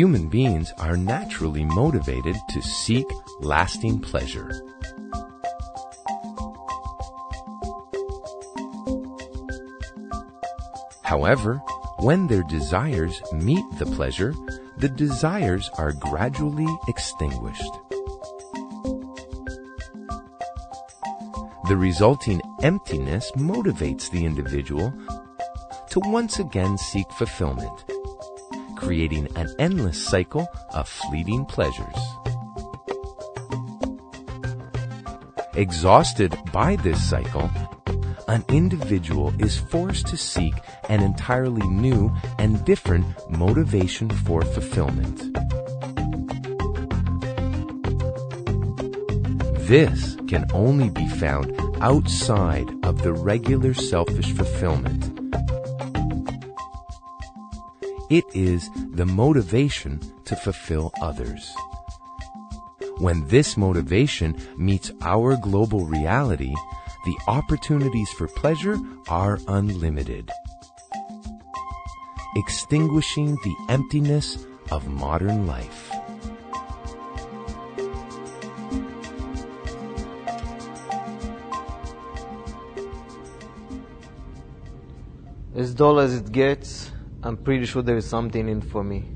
Human beings are naturally motivated to seek lasting pleasure. However, when their desires meet the pleasure, the desires are gradually extinguished. The resulting emptiness motivates the individual to once again seek fulfillment, creating an endless cycle of fleeting pleasures. Exhausted by this cycle, an individual is forced to seek an entirely new and different motivation for fulfillment. This can only be found outside of the regular selfish fulfillment. It is the motivation to fulfill others. When this motivation meets our global reality, the opportunities for pleasure are unlimited, extinguishing the emptiness of modern life. As dull as it gets, I'm pretty sure there is something in for me.